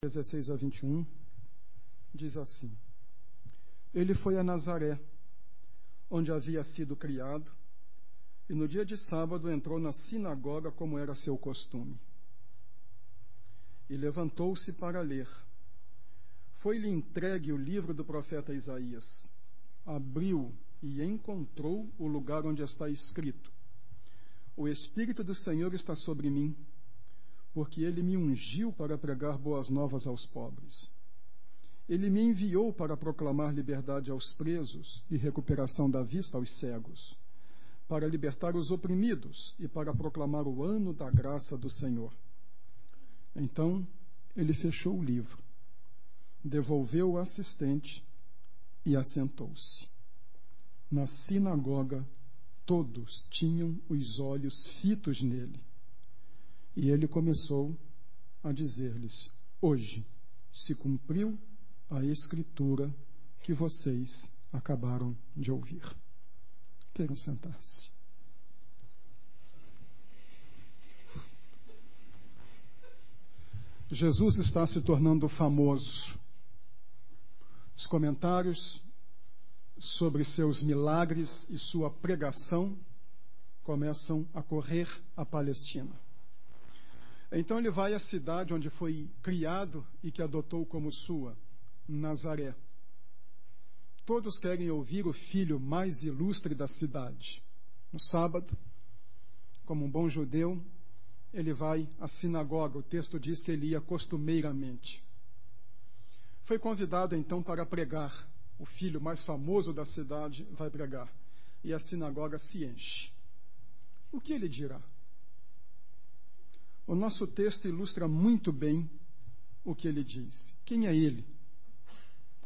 16 a 21, diz assim: Ele foi a Nazaré, onde havia sido criado, e no dia de sábado entrou na sinagoga como era seu costume. E levantou-se para ler. Foi-lhe entregue o livro do profeta Isaías. Abriu e encontrou o lugar onde está escrito: O Espírito do Senhor está sobre mim porque ele me ungiu para pregar boas novas aos pobres. Ele me enviou para proclamar liberdade aos presos e recuperação da vista aos cegos, para libertar os oprimidos e para proclamar o ano da graça do Senhor. Então ele fechou o livro, devolveu o assistente e assentou-se. Na sinagoga, todos tinham os olhos fitos nele. E ele começou a dizer-lhes: Hoje se cumpriu a escritura que vocês acabaram de ouvir. Queiram sentar-se. Jesus está se tornando famoso. Os comentários sobre seus milagres e sua pregação começam a correr a Palestina. Então ele vai à cidade onde foi criado e que adotou como sua, Nazaré. Todos querem ouvir o filho mais ilustre da cidade. No sábado, como um bom judeu, ele vai à sinagoga. O texto diz que ele ia costumeiramente. Foi convidado então para pregar. O filho mais famoso da cidade vai pregar. E a sinagoga se enche. O que ele dirá? O nosso texto ilustra muito bem o que ele diz. Quem é ele?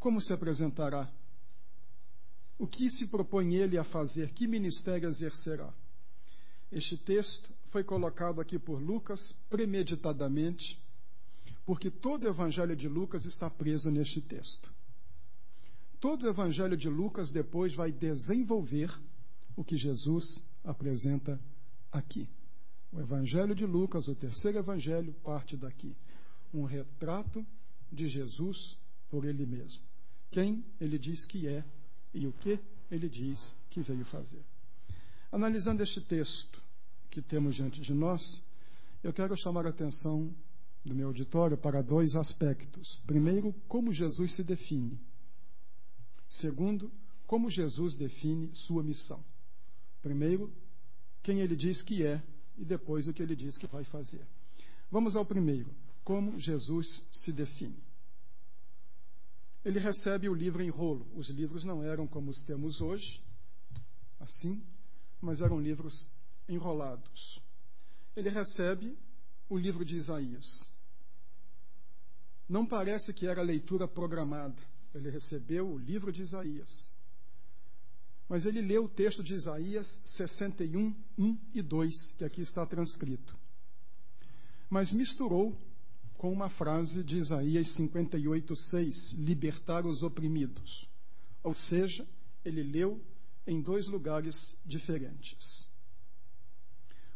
Como se apresentará? O que se propõe ele a fazer? Que ministério exercerá? Este texto foi colocado aqui por Lucas premeditadamente, porque todo o evangelho de Lucas está preso neste texto. Todo o evangelho de Lucas depois vai desenvolver o que Jesus apresenta aqui. O Evangelho de Lucas, o terceiro Evangelho, parte daqui. Um retrato de Jesus por ele mesmo. Quem ele diz que é e o que ele diz que veio fazer. Analisando este texto que temos diante de nós, eu quero chamar a atenção do meu auditório para dois aspectos. Primeiro, como Jesus se define. Segundo, como Jesus define sua missão. Primeiro, quem ele diz que é e depois o que ele diz que vai fazer. Vamos ao primeiro. Como Jesus se define. Ele recebe o livro em rolo. Os livros não eram como os temos hoje, assim, mas eram livros enrolados. Ele recebe o livro de Isaías. Não parece que era leitura programada. Ele recebeu o livro de Isaías. Mas ele leu o texto de Isaías 61, 1 e 2, que aqui está transcrito. Mas misturou com uma frase de Isaías 58, 6, libertar os oprimidos. Ou seja, ele leu em dois lugares diferentes.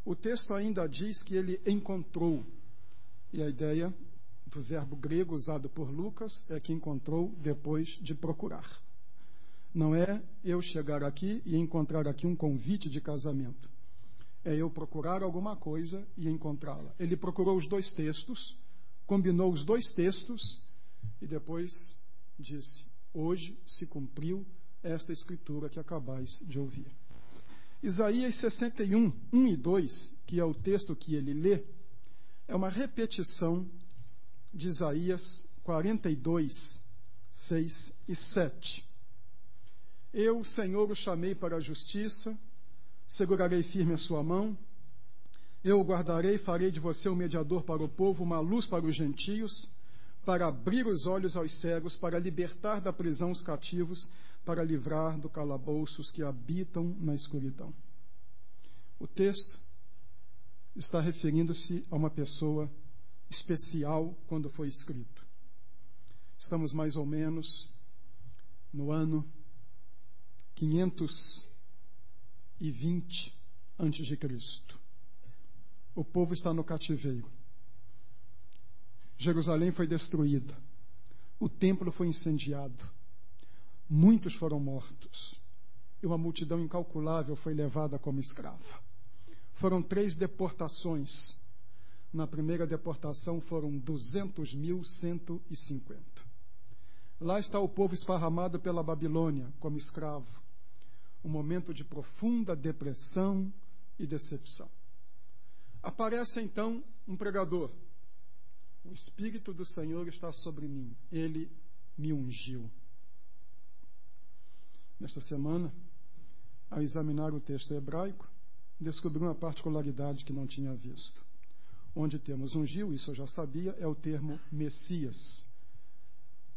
O texto ainda diz que ele encontrou, e a ideia do verbo grego usado por Lucas é que encontrou depois de procurar. Não é eu chegar aqui e encontrar aqui um convite de casamento. É eu procurar alguma coisa e encontrá-la. Ele procurou os dois textos, combinou os dois textos e depois disse: Hoje se cumpriu esta escritura que acabais de ouvir. Isaías 61, 1 e 2, que é o texto que ele lê, é uma repetição de Isaías 42, 6 e 7. Eu, Senhor, o chamei para a justiça, segurarei firme a sua mão. Eu o guardarei, farei de você um mediador para o povo, uma luz para os gentios, para abrir os olhos aos cegos, para libertar da prisão os cativos, para livrar do calabouço os que habitam na escuridão. O texto está referindo-se a uma pessoa especial quando foi escrito. Estamos mais ou menos no ano 520 antes de Cristo. O povo está no cativeiro. Jerusalém foi destruída. O templo foi incendiado. Muitos foram mortos. E uma multidão incalculável foi levada como escrava. Foram três deportações. Na primeira deportação foram 200.150. Lá está o povo esparramado pela Babilônia como escravo. Um momento de profunda depressão e decepção. Aparece então um pregador. O Espírito do Senhor está sobre mim. Ele me ungiu. Nesta semana, ao examinar o texto hebraico, descobri uma particularidade que não tinha visto. Onde temos ungiu, isso eu já sabia, é o termo Messias.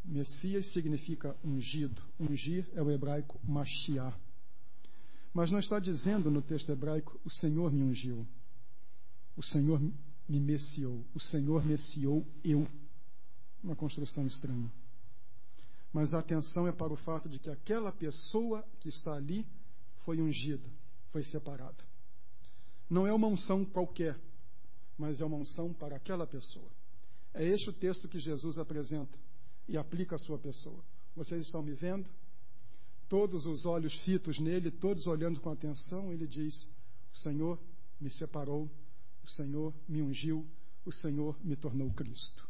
Messias significa ungido. Ungir é o hebraico Mashiach. Mas não está dizendo no texto hebraico, o Senhor me ungiu. O Senhor me messiou. O Senhor messiou eu. Uma construção estranha. Mas a atenção é para o fato de que aquela pessoa que está ali foi ungida, foi separada. Não é uma unção qualquer, mas é uma unção para aquela pessoa. É este o texto que Jesus apresenta e aplica à sua pessoa. Vocês estão me vendo? Todos os olhos fitos nele, todos olhando com atenção, ele diz: O Senhor me separou, o Senhor me ungiu, o Senhor me tornou Cristo.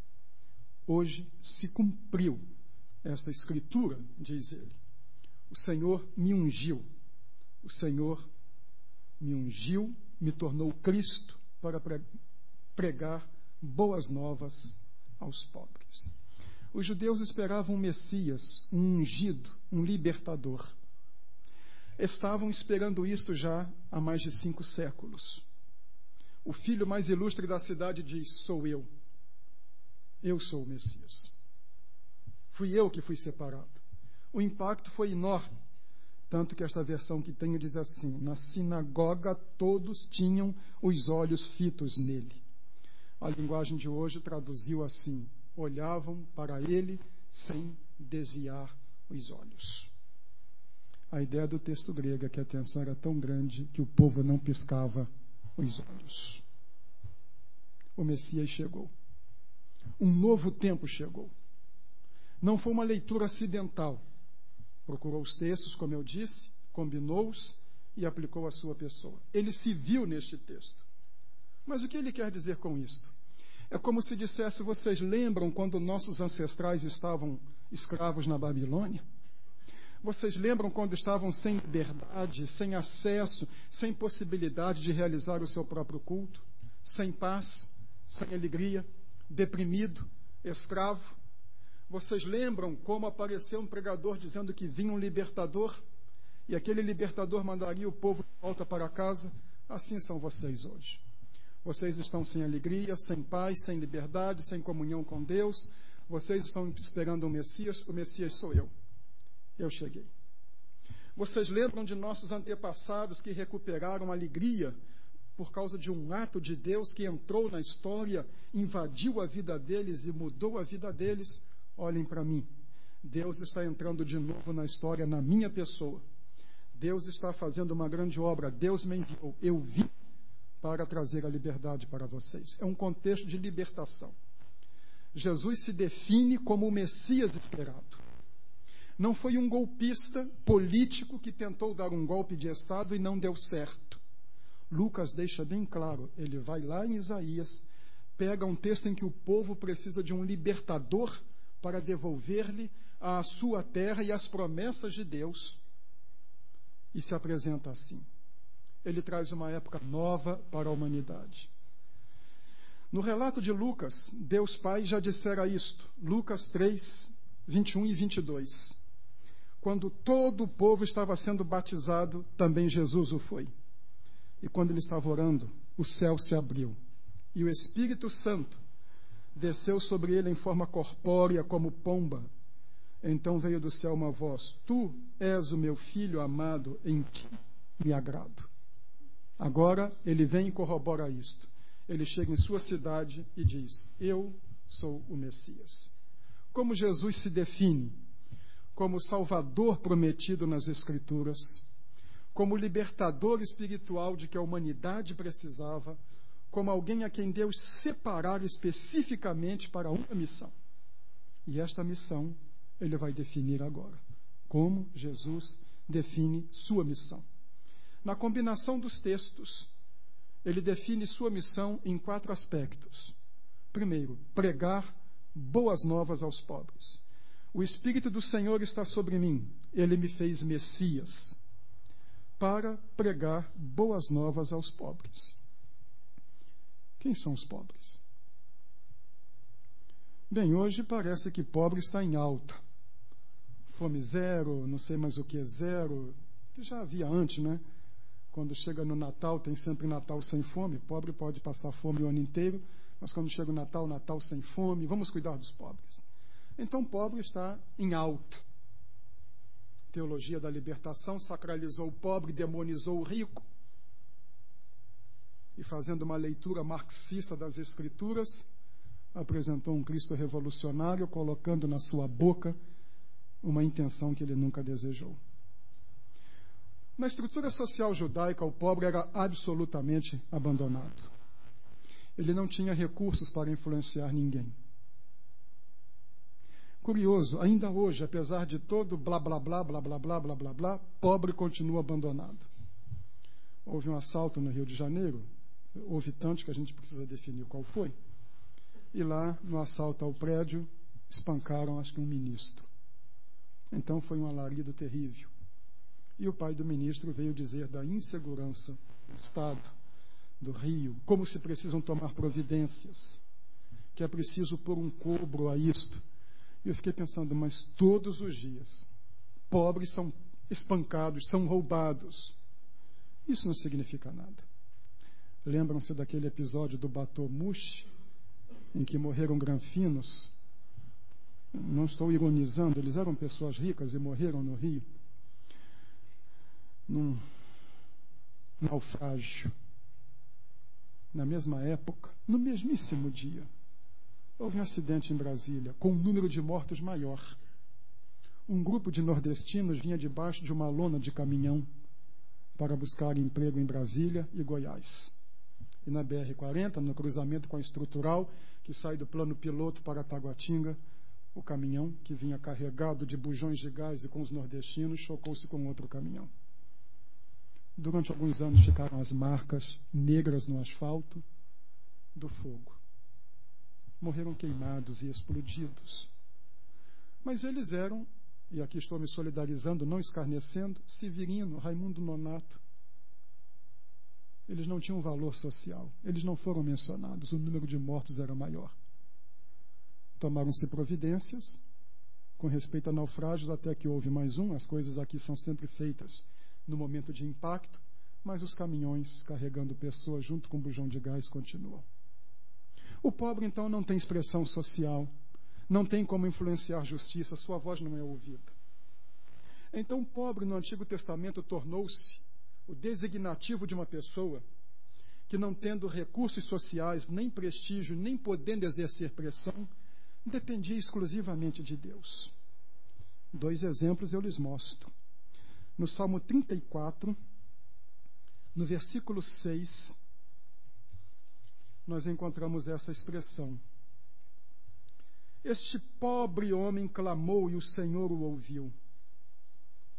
Hoje se cumpriu esta escritura, diz ele. O Senhor me ungiu. O Senhor me ungiu, me tornou Cristo para pregar boas novas aos pobres. Os judeus esperavam um Messias, um ungido, um libertador. Estavam esperando isto já há mais de cinco séculos. O filho mais ilustre da cidade diz: Sou eu. Eu sou o Messias. Fui eu que fui separado. O impacto foi enorme. Tanto que esta versão que tenho diz assim: Na sinagoga todos tinham os olhos fitos nele. A linguagem de hoje traduziu assim: olhavam para ele sem desviar os olhos. A ideia do texto grego é que a atenção era tão grande que o povo não piscava os olhos. O Messias chegou. Um novo tempo chegou. Não foi uma leitura acidental. Procurou os textos, como eu disse, combinou-os e aplicou à sua pessoa. Ele se viu neste texto. Mas o que ele quer dizer com isto? É como se dissesse: vocês lembram quando nossos ancestrais estavam escravos na Babilônia? Vocês lembram quando estavam sem liberdade, sem acesso, sem possibilidade de realizar o seu próprio culto, sem paz, sem alegria, deprimido, escravo? Vocês lembram como apareceu um pregador dizendo que vinha um libertador e aquele libertador mandaria o povo de volta para casa? Assim são vocês hoje. Vocês estão sem alegria, sem paz, sem liberdade, sem comunhão com Deus. Vocês estão esperando o Messias. O Messias sou eu. Eu cheguei. Vocês lembram de nossos antepassados que recuperaram alegria por causa de um ato de Deus que entrou na história, invadiu a vida deles e mudou a vida deles? Olhem para mim. Deus está entrando de novo na história na minha pessoa. Deus está fazendo uma grande obra. Deus me enviou. Eu vi para trazer a liberdade para vocês. É um contexto de libertação. Jesus se define como o Messias esperado. Não foi um golpista político que tentou dar um golpe de Estado e não deu certo. Lucas deixa bem claro, ele vai lá em Isaías, pega um texto em que o povo precisa de um libertador para devolver-lhe a sua terra e as promessas de Deus, e se apresenta assim ele traz uma época nova para a humanidade. No relato de Lucas, Deus Pai já dissera isto, Lucas 3, 21 e 22. Quando todo o povo estava sendo batizado, também Jesus o foi. E quando ele estava orando, o céu se abriu. E o Espírito Santo desceu sobre ele em forma corpórea como pomba. Então veio do céu uma voz: Tu és o meu filho amado, em ti me agrado. Agora ele vem e corrobora isto. Ele chega em sua cidade e diz: Eu sou o Messias. Como Jesus se define? Como Salvador prometido nas Escrituras, como libertador espiritual de que a humanidade precisava, como alguém a quem Deus separar especificamente para uma missão. E esta missão ele vai definir agora. Como Jesus define sua missão. Na combinação dos textos, ele define sua missão em quatro aspectos. Primeiro, pregar boas novas aos pobres. O Espírito do Senhor está sobre mim, ele me fez Messias para pregar boas novas aos pobres. Quem são os pobres? Bem, hoje parece que pobre está em alta. Fome zero, não sei mais o que é zero, que já havia antes, né? Quando chega no Natal, tem sempre Natal sem fome. Pobre pode passar fome o ano inteiro, mas quando chega o Natal, Natal sem fome. Vamos cuidar dos pobres. Então, pobre está em alta. Teologia da libertação sacralizou o pobre, demonizou o rico. E fazendo uma leitura marxista das Escrituras, apresentou um Cristo revolucionário, colocando na sua boca uma intenção que ele nunca desejou. Na estrutura social judaica, o pobre era absolutamente abandonado. Ele não tinha recursos para influenciar ninguém. Curioso, ainda hoje, apesar de todo blá blá blá blá blá blá blá blá blá, pobre continua abandonado. Houve um assalto no Rio de Janeiro, houve tanto que a gente precisa definir qual foi. E lá, no assalto ao prédio, espancaram acho que um ministro. Então foi um alarido terrível. E o pai do ministro veio dizer da insegurança do Estado, do Rio, como se precisam tomar providências, que é preciso pôr um cobro a isto. E eu fiquei pensando, mas todos os dias, pobres são espancados, são roubados. Isso não significa nada. Lembram-se daquele episódio do Batomushi, em que morreram granfinos? Não estou ironizando, eles eram pessoas ricas e morreram no Rio num naufrágio. Na mesma época, no mesmíssimo dia, houve um acidente em Brasília, com um número de mortos maior. Um grupo de nordestinos vinha debaixo de uma lona de caminhão para buscar emprego em Brasília e Goiás. E na BR-40, no cruzamento com a estrutural, que sai do plano piloto para Taguatinga, o caminhão, que vinha carregado de bujões de gás e com os nordestinos, chocou-se com outro caminhão. Durante alguns anos ficaram as marcas negras no asfalto do fogo. Morreram queimados e explodidos. Mas eles eram, e aqui estou me solidarizando, não escarnecendo, Severino, Raimundo Nonato. Eles não tinham valor social, eles não foram mencionados, o número de mortos era maior. Tomaram-se providências com respeito a naufrágios, até que houve mais um, as coisas aqui são sempre feitas no momento de impacto, mas os caminhões carregando pessoas junto com o bujão de gás continuam. O pobre, então, não tem expressão social, não tem como influenciar justiça, sua voz não é ouvida. Então, o pobre no Antigo Testamento tornou-se o designativo de uma pessoa que, não tendo recursos sociais, nem prestígio, nem podendo exercer pressão, dependia exclusivamente de Deus. Dois exemplos eu lhes mostro no Salmo 34, no versículo 6, nós encontramos esta expressão. Este pobre homem clamou e o Senhor o ouviu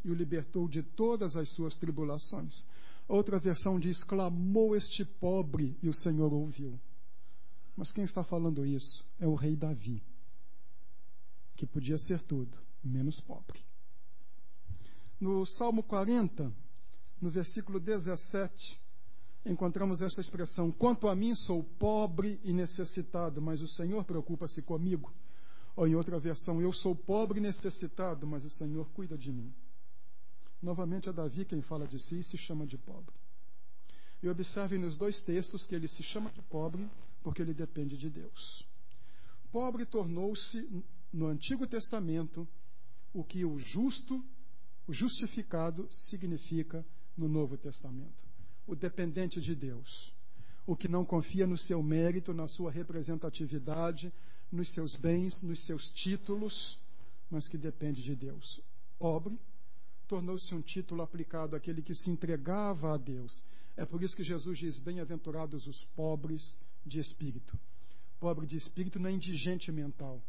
e o libertou de todas as suas tribulações. Outra versão diz: clamou este pobre e o Senhor ouviu. Mas quem está falando isso é o rei Davi, que podia ser tudo, menos pobre. No Salmo 40, no versículo 17, encontramos esta expressão: Quanto a mim, sou pobre e necessitado, mas o Senhor preocupa-se comigo. Ou em outra versão, eu sou pobre e necessitado, mas o Senhor cuida de mim. Novamente é Davi quem fala de si e se chama de pobre. E observem nos dois textos que ele se chama de pobre porque ele depende de Deus. Pobre tornou-se, no Antigo Testamento, o que o justo o justificado significa no Novo Testamento o dependente de Deus, o que não confia no seu mérito, na sua representatividade, nos seus bens, nos seus títulos, mas que depende de Deus. Pobre tornou-se um título aplicado àquele que se entregava a Deus. É por isso que Jesus diz: Bem-aventurados os pobres de espírito. Pobre de espírito não é indigente mental.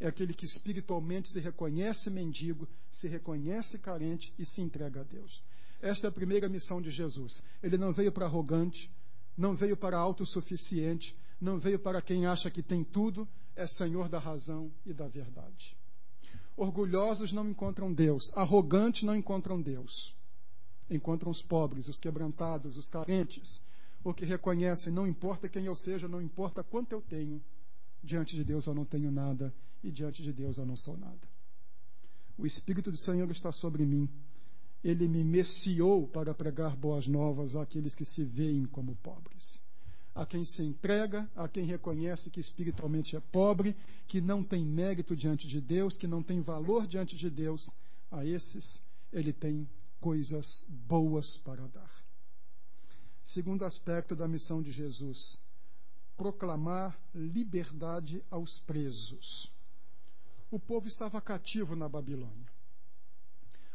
É aquele que espiritualmente se reconhece mendigo, se reconhece carente e se entrega a Deus. Esta é a primeira missão de Jesus. Ele não veio para arrogante, não veio para autossuficiente, não veio para quem acha que tem tudo, é senhor da razão e da verdade. Orgulhosos não encontram Deus, arrogantes não encontram Deus. Encontram os pobres, os quebrantados, os carentes, o que reconhecem, não importa quem eu seja, não importa quanto eu tenho, diante de Deus eu não tenho nada e diante de Deus eu não sou nada. O Espírito do Senhor está sobre mim. Ele me messiou para pregar boas novas àqueles que se veem como pobres a quem se entrega, a quem reconhece que espiritualmente é pobre, que não tem mérito diante de Deus, que não tem valor diante de Deus, a esses ele tem coisas boas para dar. Segundo aspecto da missão de Jesus, proclamar liberdade aos presos. O povo estava cativo na Babilônia.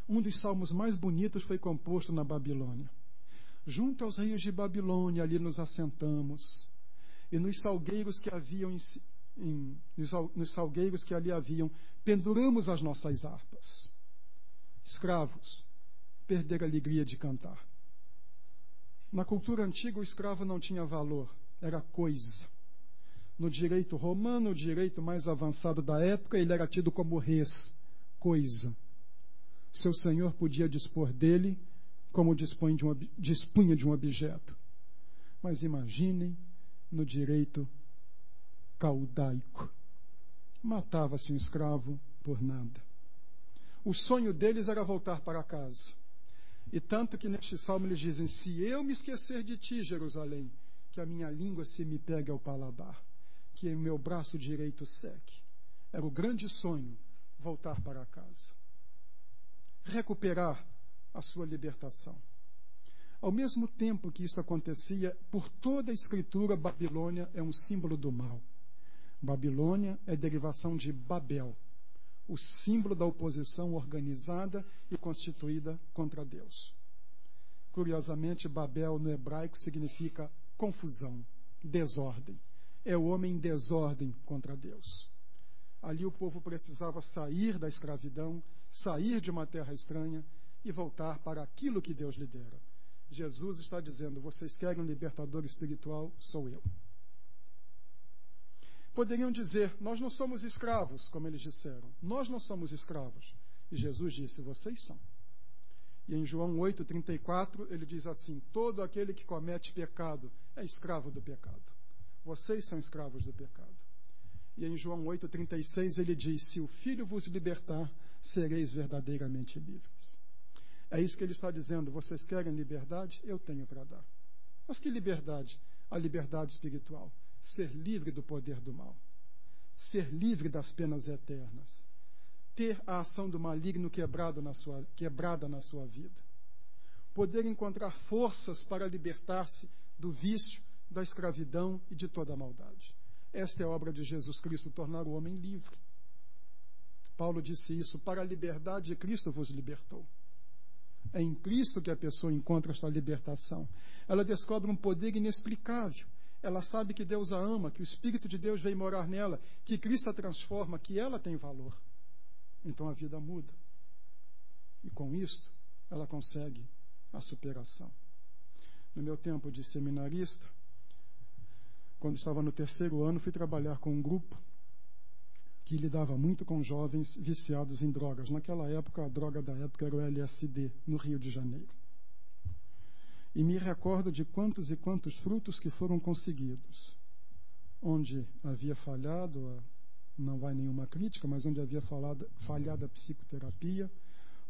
Um dos salmos mais bonitos foi composto na Babilônia. Junto aos rios de Babilônia, ali nos assentamos. E nos salgueiros que haviam em, em, nos, nos salgueiros que ali haviam, penduramos as nossas harpas. Escravos, perder a alegria de cantar. Na cultura antiga, o escravo não tinha valor, era coisa. No direito romano, o direito mais avançado da época, ele era tido como res, coisa. Seu senhor podia dispor dele como dispõe de um, dispunha de um objeto. Mas imaginem no direito caudaico. Matava-se um escravo por nada. O sonho deles era voltar para casa. E tanto que neste salmo eles dizem: Se eu me esquecer de ti, Jerusalém, que a minha língua se me pegue ao paladar, que meu braço direito seque. Era o grande sonho voltar para casa. Recuperar a sua libertação. Ao mesmo tempo que isso acontecia, por toda a escritura, Babilônia é um símbolo do mal. Babilônia é derivação de Babel, o símbolo da oposição organizada e constituída contra Deus. Curiosamente, Babel no hebraico significa confusão, desordem. É o homem em desordem contra Deus. Ali o povo precisava sair da escravidão, sair de uma terra estranha e voltar para aquilo que Deus lhe dera. Jesus está dizendo: vocês querem um libertador espiritual? Sou eu. Poderiam dizer: nós não somos escravos, como eles disseram. Nós não somos escravos. E Jesus disse: vocês são. E em João 8,34 ele diz assim: todo aquele que comete pecado é escravo do pecado. Vocês são escravos do pecado. E em João 8,36 ele diz: se o Filho vos libertar, sereis verdadeiramente livres. É isso que ele está dizendo. Vocês querem liberdade? Eu tenho para dar. Mas que liberdade? A liberdade espiritual. Ser livre do poder do mal. Ser livre das penas eternas. Ter a ação do maligno na sua, quebrada na sua vida. Poder encontrar forças para libertar-se do vício, da escravidão e de toda a maldade. Esta é a obra de Jesus Cristo, tornar o homem livre. Paulo disse isso: para a liberdade Cristo vos libertou. É em Cristo que a pessoa encontra esta libertação. Ela descobre um poder inexplicável. Ela sabe que Deus a ama, que o Espírito de Deus veio morar nela, que Cristo a transforma, que ela tem valor. Então a vida muda. E com isto, ela consegue a superação. No meu tempo de seminarista, quando estava no terceiro ano, fui trabalhar com um grupo que lidava muito com jovens viciados em drogas. Naquela época, a droga da época era o LSD, no Rio de Janeiro. E me recordo de quantos e quantos frutos que foram conseguidos. Onde havia falhado, não vai nenhuma crítica, mas onde havia falhado, falhado a psicoterapia,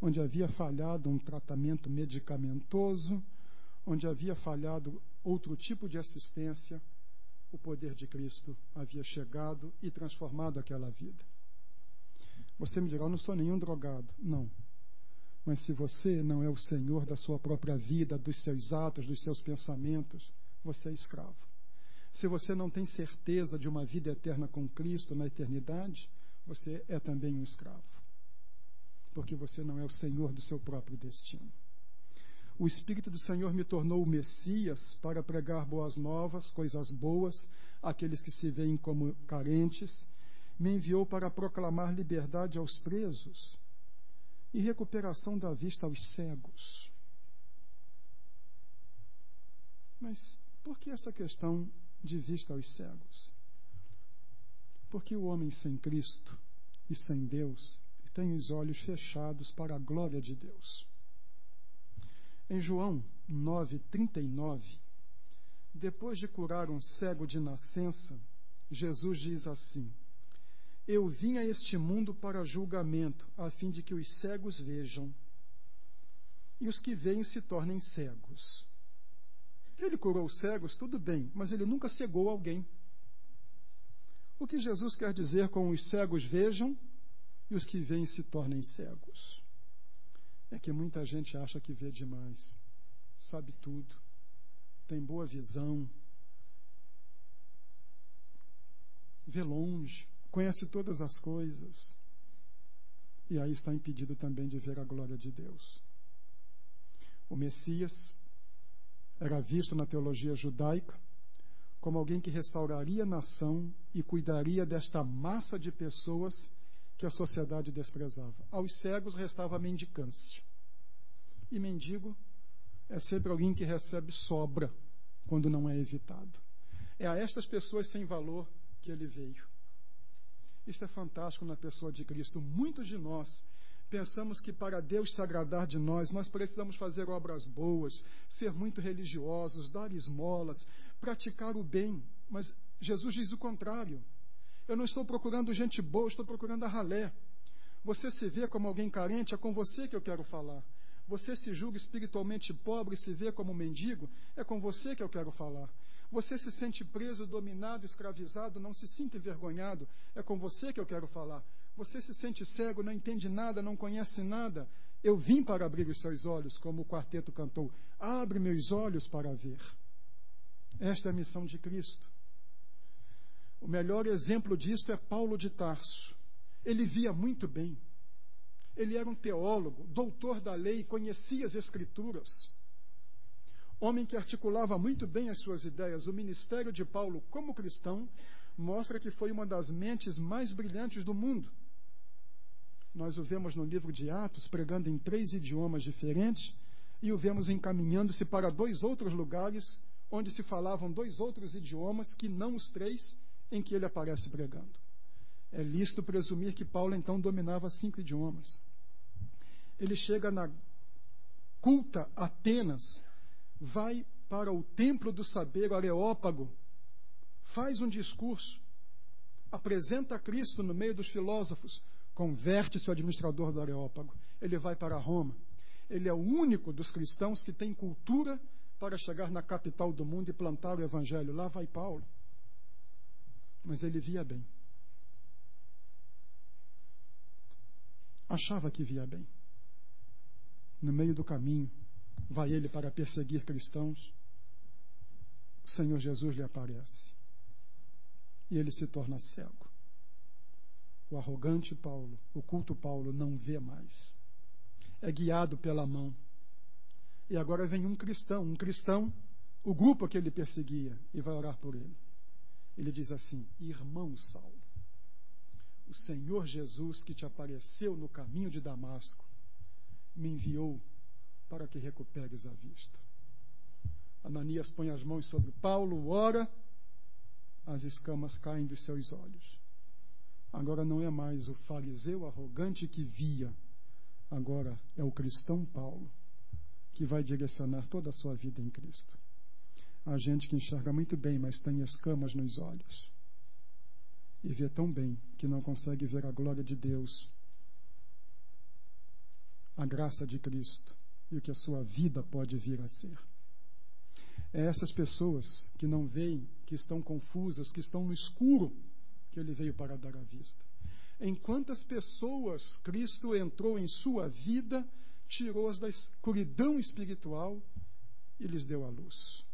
onde havia falhado um tratamento medicamentoso, onde havia falhado outro tipo de assistência, o poder de Cristo havia chegado e transformado aquela vida. Você me dirá, eu não sou nenhum drogado. Não. Mas se você não é o senhor da sua própria vida, dos seus atos, dos seus pensamentos, você é escravo. Se você não tem certeza de uma vida eterna com Cristo na eternidade, você é também um escravo. Porque você não é o senhor do seu próprio destino. O Espírito do Senhor me tornou o Messias para pregar boas novas, coisas boas, àqueles que se veem como carentes. Me enviou para proclamar liberdade aos presos e recuperação da vista aos cegos. Mas por que essa questão de vista aos cegos? Porque o homem sem Cristo e sem Deus tem os olhos fechados para a glória de Deus. Em João 9:39, depois de curar um cego de nascença, Jesus diz assim: Eu vim a este mundo para julgamento, a fim de que os cegos vejam e os que veem se tornem cegos. Ele curou os cegos, tudo bem, mas ele nunca cegou alguém. O que Jesus quer dizer com os cegos vejam e os que veem se tornem cegos? É que muita gente acha que vê demais, sabe tudo, tem boa visão, vê longe, conhece todas as coisas. E aí está impedido também de ver a glória de Deus. O Messias era visto na teologia judaica como alguém que restauraria a nação e cuidaria desta massa de pessoas que a sociedade desprezava. Aos cegos restava a mendicância. E mendigo é sempre alguém que recebe sobra quando não é evitado. É a estas pessoas sem valor que ele veio. Isto é fantástico na pessoa de Cristo. Muitos de nós pensamos que para Deus se agradar de nós, nós precisamos fazer obras boas, ser muito religiosos, dar esmolas, praticar o bem. Mas Jesus diz o contrário. Eu não estou procurando gente boa, estou procurando a ralé. Você se vê como alguém carente, é com você que eu quero falar. Você se julga espiritualmente pobre se vê como mendigo, é com você que eu quero falar. Você se sente preso, dominado, escravizado, não se sinta envergonhado, é com você que eu quero falar. Você se sente cego, não entende nada, não conhece nada. Eu vim para abrir os seus olhos, como o quarteto cantou. Abre meus olhos para ver. Esta é a missão de Cristo. Melhor exemplo disto é Paulo de Tarso. Ele via muito bem. Ele era um teólogo, doutor da lei, conhecia as Escrituras. Homem que articulava muito bem as suas ideias. O ministério de Paulo, como cristão, mostra que foi uma das mentes mais brilhantes do mundo. Nós o vemos no livro de Atos, pregando em três idiomas diferentes, e o vemos encaminhando-se para dois outros lugares onde se falavam dois outros idiomas que não os três em que ele aparece pregando. É lícito presumir que Paulo então dominava cinco idiomas. Ele chega na culta Atenas, vai para o templo do saber, Areópago, faz um discurso, apresenta Cristo no meio dos filósofos, converte-se o administrador do Areópago. Ele vai para Roma. Ele é o único dos cristãos que tem cultura para chegar na capital do mundo e plantar o evangelho. Lá vai Paulo. Mas ele via bem. Achava que via bem. No meio do caminho, vai ele para perseguir cristãos. O Senhor Jesus lhe aparece. E ele se torna cego. O arrogante Paulo, o culto Paulo, não vê mais. É guiado pela mão. E agora vem um cristão, um cristão, o grupo que ele perseguia, e vai orar por ele. Ele diz assim: Irmão Saulo, o Senhor Jesus que te apareceu no caminho de Damasco me enviou para que recuperes a vista. Ananias põe as mãos sobre Paulo, ora, as escamas caem dos seus olhos. Agora não é mais o fariseu arrogante que via, agora é o cristão Paulo que vai direcionar toda a sua vida em Cristo. Há gente que enxerga muito bem, mas tem escamas nos olhos. E vê tão bem que não consegue ver a glória de Deus, a graça de Cristo e o que a sua vida pode vir a ser. É essas pessoas que não veem, que estão confusas, que estão no escuro, que ele veio para dar a vista. Em quantas pessoas Cristo entrou em sua vida, tirou-as da escuridão espiritual e lhes deu a luz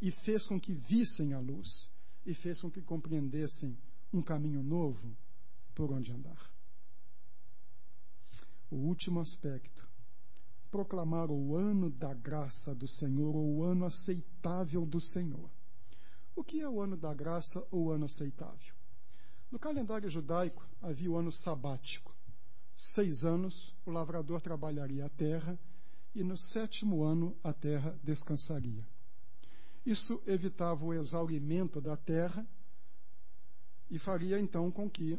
e fez com que vissem a luz e fez com que compreendessem um caminho novo por onde andar. O último aspecto, proclamar o ano da graça do Senhor, ou o ano aceitável do Senhor. O que é o ano da graça ou o ano aceitável? No calendário judaico havia o ano sabático. Seis anos o lavrador trabalharia a terra e no sétimo ano a terra descansaria. Isso evitava o exaurimento da terra e faria então com que,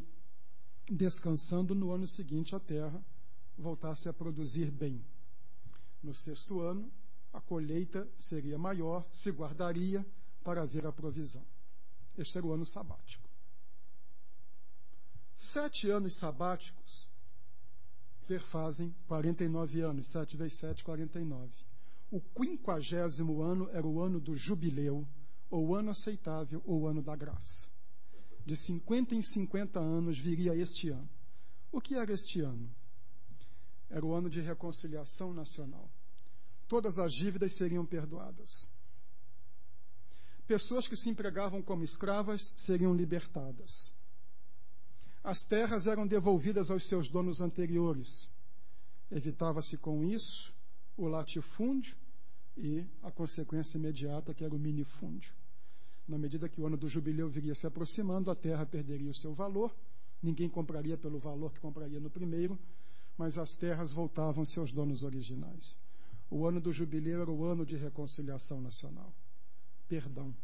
descansando no ano seguinte, a terra voltasse a produzir bem. No sexto ano, a colheita seria maior, se guardaria para ver a provisão. Este era o ano sabático. Sete anos sabáticos perfazem 49 anos, 7 vezes 7, 49. O quinquagésimo ano era o ano do jubileu, ou ano aceitável, ou ano da graça. De 50 em 50 anos viria este ano. O que era este ano? Era o ano de reconciliação nacional. Todas as dívidas seriam perdoadas. Pessoas que se empregavam como escravas seriam libertadas. As terras eram devolvidas aos seus donos anteriores. Evitava-se com isso o latifúndio e a consequência imediata, que era o minifúndio. Na medida que o ano do jubileu viria se aproximando, a terra perderia o seu valor, ninguém compraria pelo valor que compraria no primeiro, mas as terras voltavam seus donos originais. O ano do jubileu era o ano de reconciliação nacional. Perdão.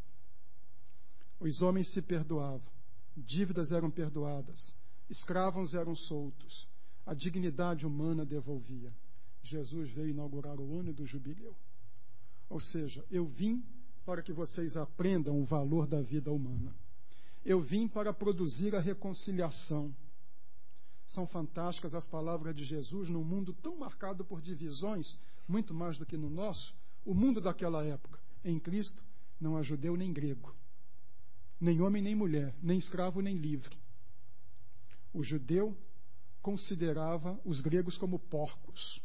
Os homens se perdoavam, dívidas eram perdoadas, escravos eram soltos, a dignidade humana devolvia. Jesus veio inaugurar o ano do jubileu. Ou seja, eu vim para que vocês aprendam o valor da vida humana. Eu vim para produzir a reconciliação. São fantásticas as palavras de Jesus num mundo tão marcado por divisões, muito mais do que no nosso, o mundo daquela época. Em Cristo não há judeu nem grego, nem homem nem mulher, nem escravo nem livre. O judeu considerava os gregos como porcos.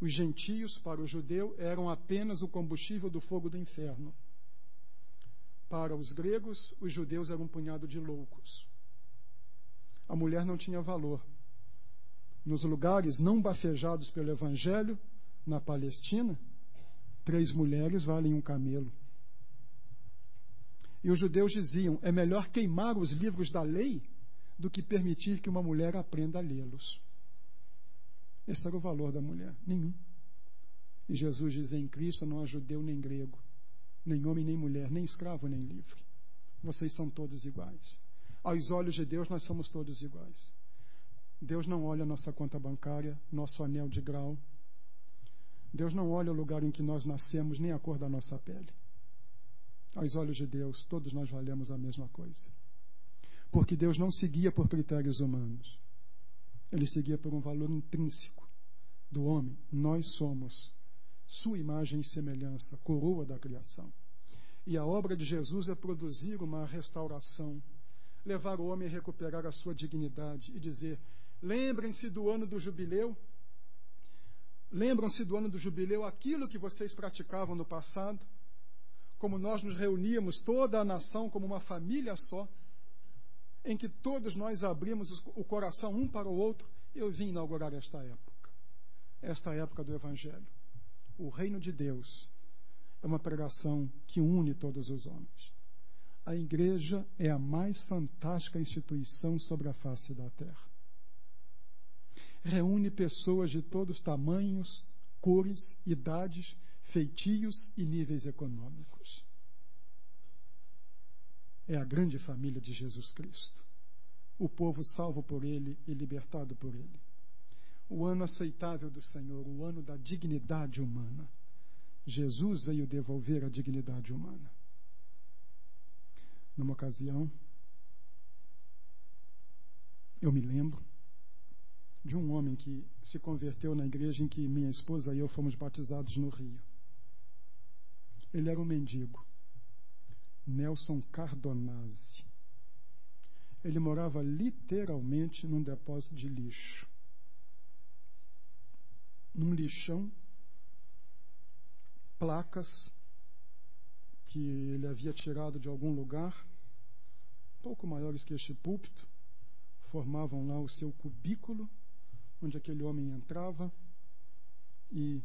Os gentios, para o judeu, eram apenas o combustível do fogo do inferno. Para os gregos, os judeus eram um punhado de loucos. A mulher não tinha valor. Nos lugares não bafejados pelo Evangelho, na Palestina, três mulheres valem um camelo. E os judeus diziam: é melhor queimar os livros da lei do que permitir que uma mulher aprenda a lê-los. Esse era o valor da mulher. Nenhum. E Jesus diz: em Cristo não há judeu nem grego, nem homem nem mulher, nem escravo nem livre. Vocês são todos iguais. Aos olhos de Deus, nós somos todos iguais. Deus não olha nossa conta bancária, nosso anel de grau. Deus não olha o lugar em que nós nascemos, nem a cor da nossa pele. Aos olhos de Deus, todos nós valemos a mesma coisa. Porque Deus não seguia por critérios humanos. Ele seguia por um valor intrínseco do homem. Nós somos sua imagem e semelhança, coroa da criação. E a obra de Jesus é produzir uma restauração, levar o homem a recuperar a sua dignidade e dizer: lembrem-se do ano do jubileu. Lembram-se do ano do jubileu aquilo que vocês praticavam no passado? Como nós nos reuníamos, toda a nação, como uma família só, em que todos nós abrimos o coração um para o outro, eu vim inaugurar esta época. Esta época do Evangelho. O reino de Deus é uma pregação que une todos os homens. A igreja é a mais fantástica instituição sobre a face da terra. Reúne pessoas de todos tamanhos, cores, idades, feitios e níveis econômicos é a grande família de Jesus Cristo. O povo salvo por ele e libertado por ele. O ano aceitável do Senhor, o ano da dignidade humana. Jesus veio devolver a dignidade humana. Numa ocasião, eu me lembro de um homem que se converteu na igreja em que minha esposa e eu fomos batizados no Rio. Ele era um mendigo. Nelson Cardonazzi. Ele morava literalmente num depósito de lixo. Num lixão, placas que ele havia tirado de algum lugar, pouco maiores que este púlpito, formavam lá o seu cubículo, onde aquele homem entrava, e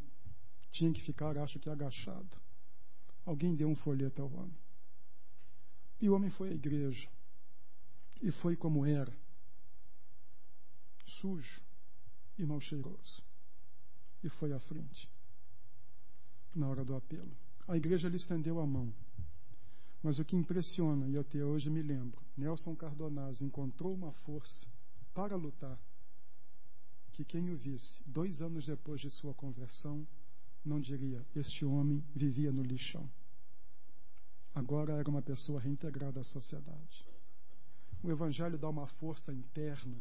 tinha que ficar, acho que agachado. Alguém deu um folheto ao homem. E o homem foi à igreja. E foi como era: sujo e mal cheiroso. E foi à frente, na hora do apelo. A igreja lhe estendeu a mão. Mas o que impressiona, e até hoje me lembro, Nelson Cardonazzi encontrou uma força para lutar que quem o visse dois anos depois de sua conversão não diria: Este homem vivia no lixão. Agora era uma pessoa reintegrada à sociedade. O Evangelho dá uma força interna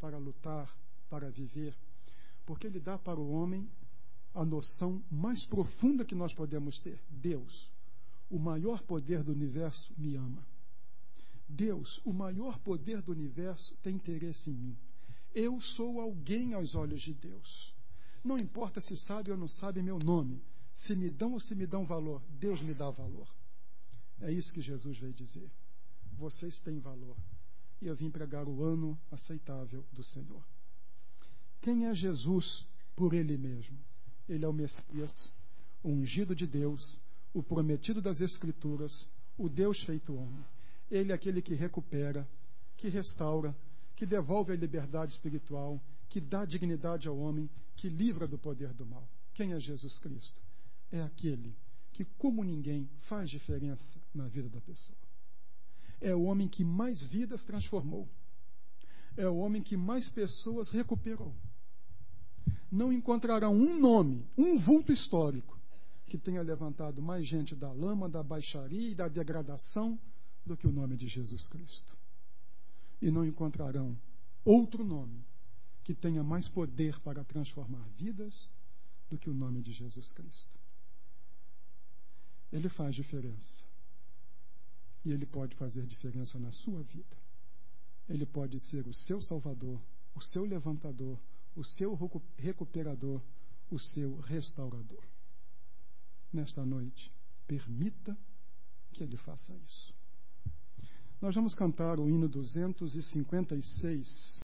para lutar, para viver, porque ele dá para o homem a noção mais profunda que nós podemos ter: Deus, o maior poder do universo, me ama. Deus, o maior poder do universo, tem interesse em mim. Eu sou alguém aos olhos de Deus. Não importa se sabe ou não sabe meu nome, se me dão ou se me dão valor, Deus me dá valor. É isso que Jesus veio dizer. Vocês têm valor. E eu vim pregar o ano aceitável do Senhor. Quem é Jesus por ele mesmo? Ele é o Messias, o ungido de Deus, o prometido das Escrituras, o Deus feito homem. Ele é aquele que recupera, que restaura, que devolve a liberdade espiritual, que dá dignidade ao homem, que livra do poder do mal. Quem é Jesus Cristo? É aquele que, como ninguém, faz diferença na vida da pessoa. É o homem que mais vidas transformou. É o homem que mais pessoas recuperou. Não encontrarão um nome, um vulto histórico que tenha levantado mais gente da lama, da baixaria e da degradação do que o nome de Jesus Cristo e não encontrarão outro nome que tenha mais poder para transformar vidas do que o nome de Jesus Cristo. Ele faz diferença. E ele pode fazer diferença na sua vida. Ele pode ser o seu salvador, o seu levantador, o seu recuperador, o seu restaurador. Nesta noite, permita que ele faça isso. Nós vamos cantar o hino 256.